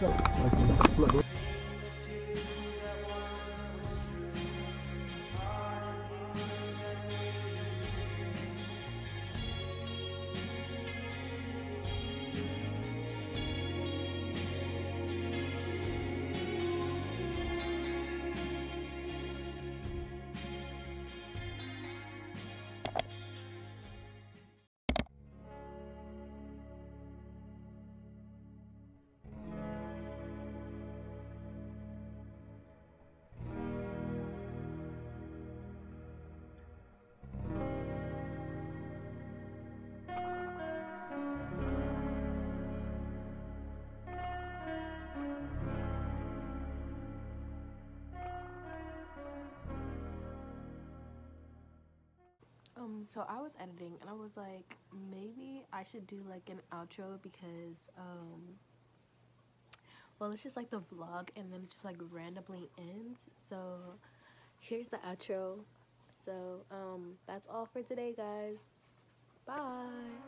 Vai. Um, so I was editing and I was like, maybe I should do like an outro because, um, well, it's just like the vlog and then it just like randomly ends. So here's the outro. So, um, that's all for today, guys. Bye.